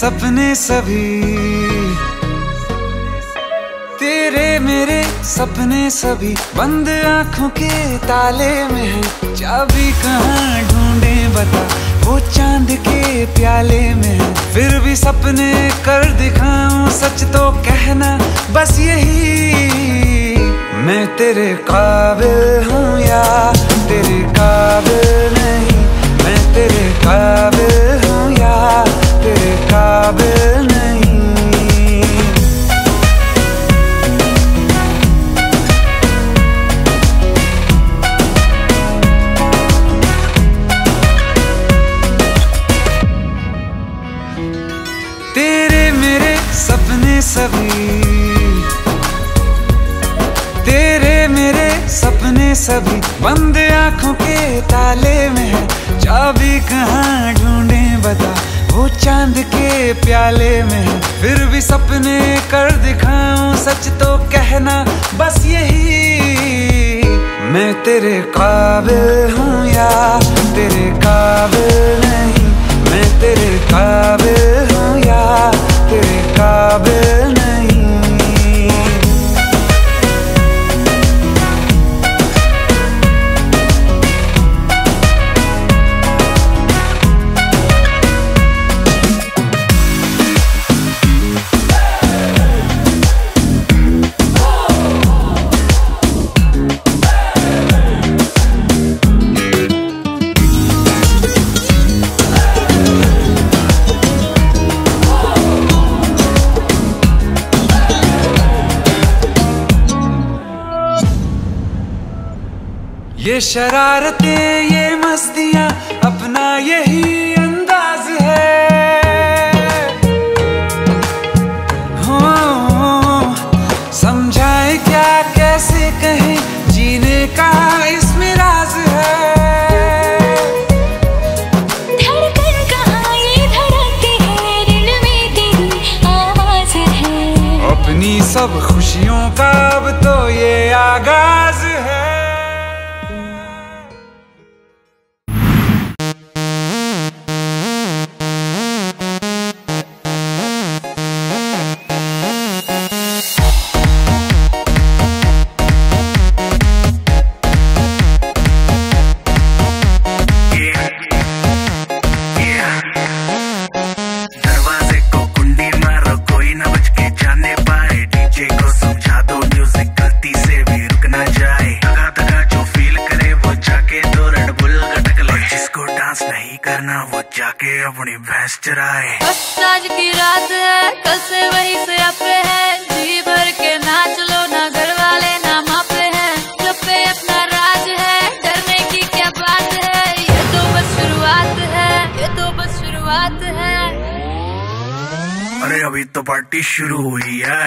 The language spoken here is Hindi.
सपने सभी। तेरे मेरे सपने सभी। बंद आँखों के ताले में है। चाबी कहाँ ढूंढे बता। वो चाँद के प्याले में है। फिर भी सपने कर दिखाऊँ, सच तो कहना बस यही। मैं तेरे काबिल हूँ या तेरे काबिल सभी। तेरे मेरे सपने सभी बंद आँखों के ताले में है। चाबी कहाँ ढूंढे बता? वो चाँद के प्याले में है। फिर भी सपने कर दिखाऊँ, सच तो कहना बस यही। मैं तेरे काबिल हूँ या तेरे काबिल ये शरारतें ये मस्तियाँ अपना यही करना वो जाके अपनी भैंस चराए। बस आज की रात है कल से वही से अपे है। जी भर के नाच लो ना घर वाले ना मापे हैं। जब पे अपना राज है डरने की क्या बात है? ये तो बस शुरुआत है ये तो बस शुरुआत है। अरे अभी तो पार्टी शुरू हुई है।